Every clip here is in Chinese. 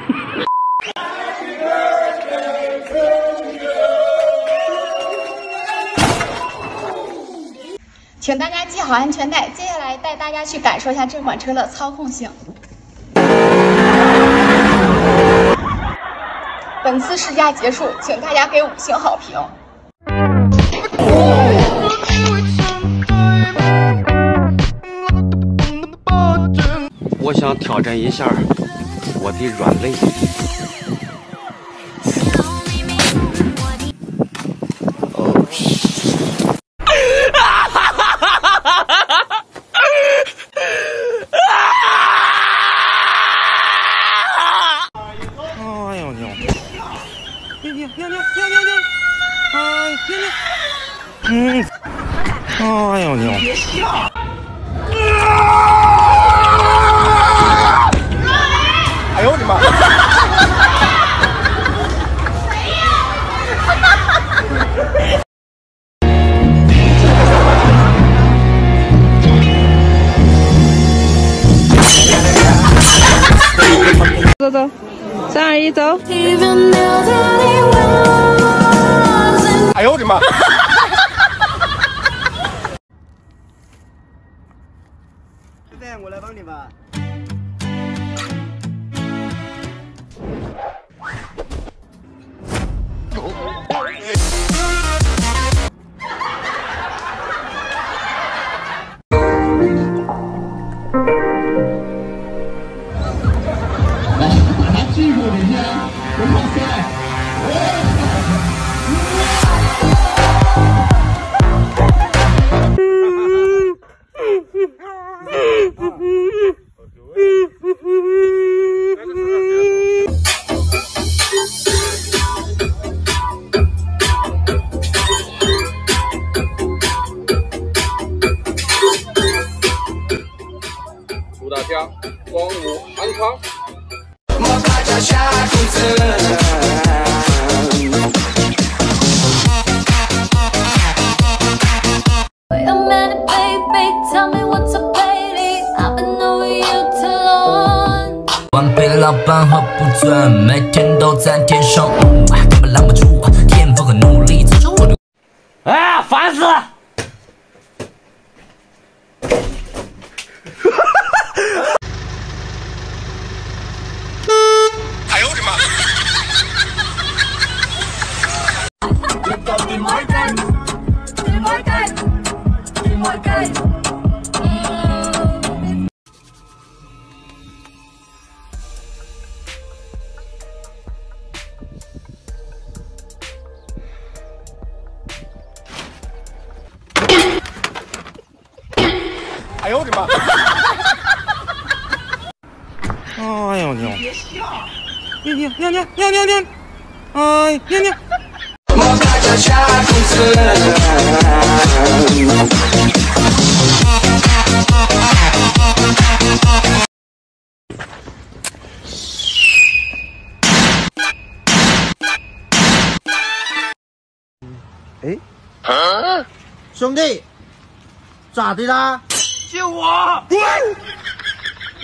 请大家系好安全带接下来带大家去感受一下这款车的操控性。本次试驾结束请大家给五星好评。我想挑战一下我的软肋。走走，三二一，走！哎呦我的妈！祝大家光武安康。晚辈老板喝不醉，每天都在天上，根本拦不住天赋和努力，造就我的。哎，烦死了！哎呦我的妈！哎呦我的妈！哎呦牛！别笑！尿尿尿尿尿尿尿！哎尿尿！兄弟，咋的啦？救我！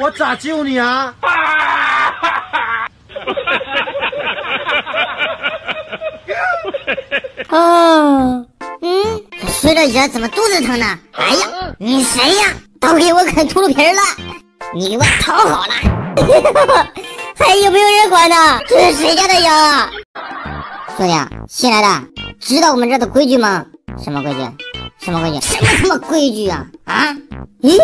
我咋救你啊？哦，嗯，睡了觉怎么肚子疼呢？哎呀，你谁呀？都给我啃秃噜皮了！你给我躺好了！还有没有人管呢？这是谁家的羊啊？兄弟，新来的，知道我们这的规矩吗？什么规矩？什么规矩？什么他妈规矩啊？啊？咦，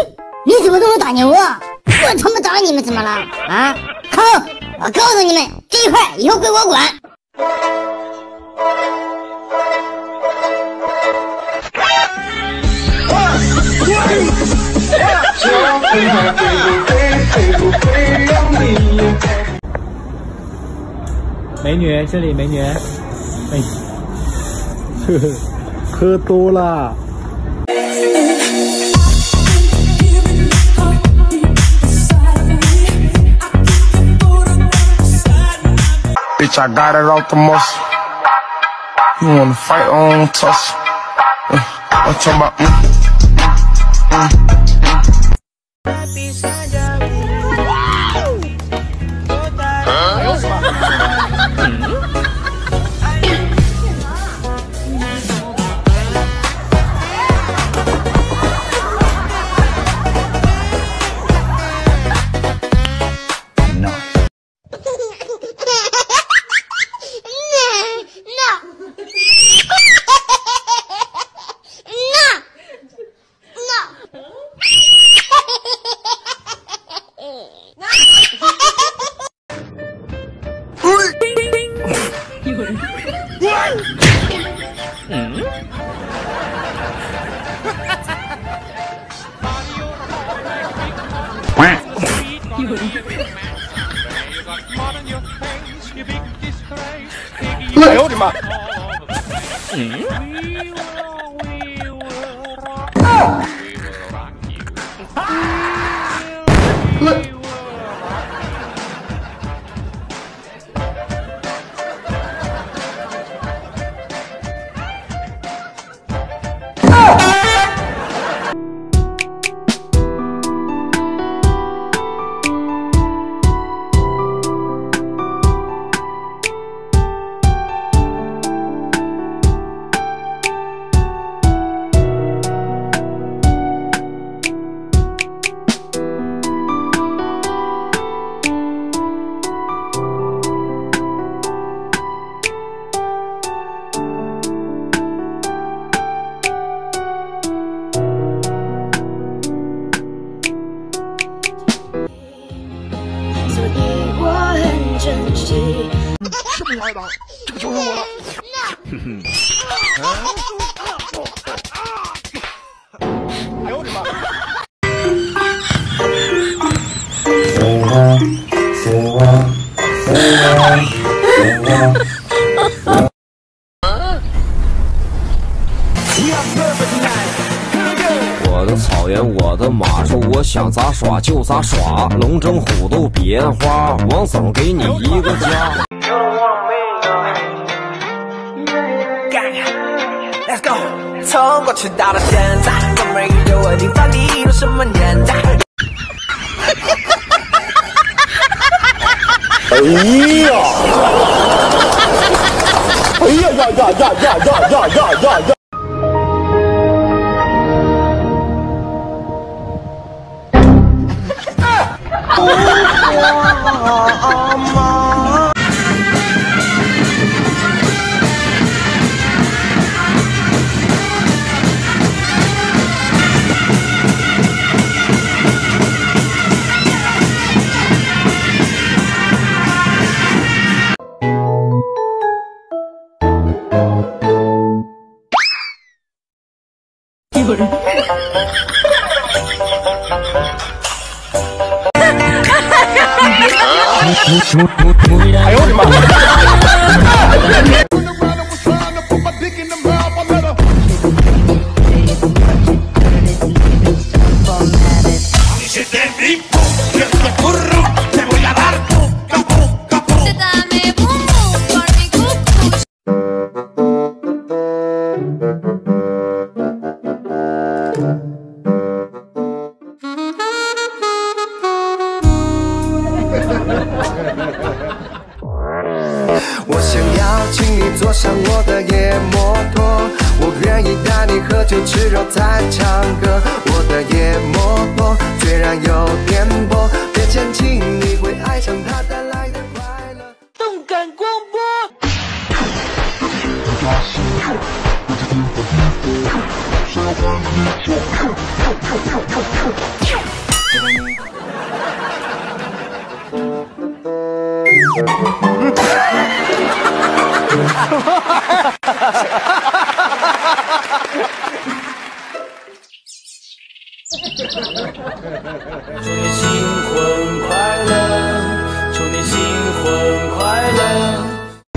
你怎么这么打牛啊？我他妈打你们怎么了？啊？靠！我告诉你们，这一块以后归我管。美女，这里美女，哎，呵呵，喝多了。Bitch, I got it off the music You wanna fight on tussle? Uh, I'm talking about. Mm, mm, 哎呦我的妈！这个就是我了。哎呦我的妈！我的草原，我的马术，我想咋耍就咋耍，龙争虎斗彼烟花，王总给你一个家。从过去到了现在，我们宇宙的地方，你都什么年代？哎呀！哎呀呀呀呀呀呀呀呀呀呀！Ayo, mama. 就吃肉再唱歌。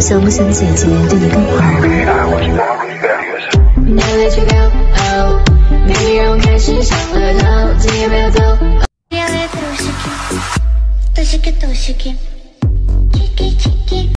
相不相信几年对你更好？Chiki chiki